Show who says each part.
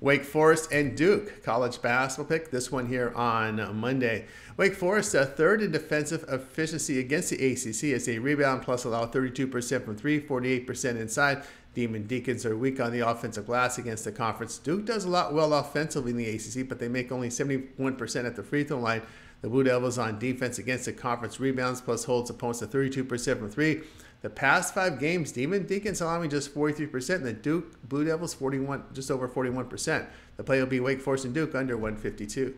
Speaker 1: Wake Forest and Duke college basketball pick. This one here on Monday. Wake Forest, third in defensive efficiency against the ACC as they rebound plus allow 32% from three, 48% inside. Demon Deacons are weak on the offensive glass against the conference. Duke does a lot well offensively in the ACC, but they make only 71% at the free throw line. The Blue Devils on defense against the conference rebounds plus holds opponents to 32% from three. The past five games, Demon Deacons allowing just 43%, and the Duke Blue Devils 41, just over 41%. The play will be Wake Forest and Duke under 152.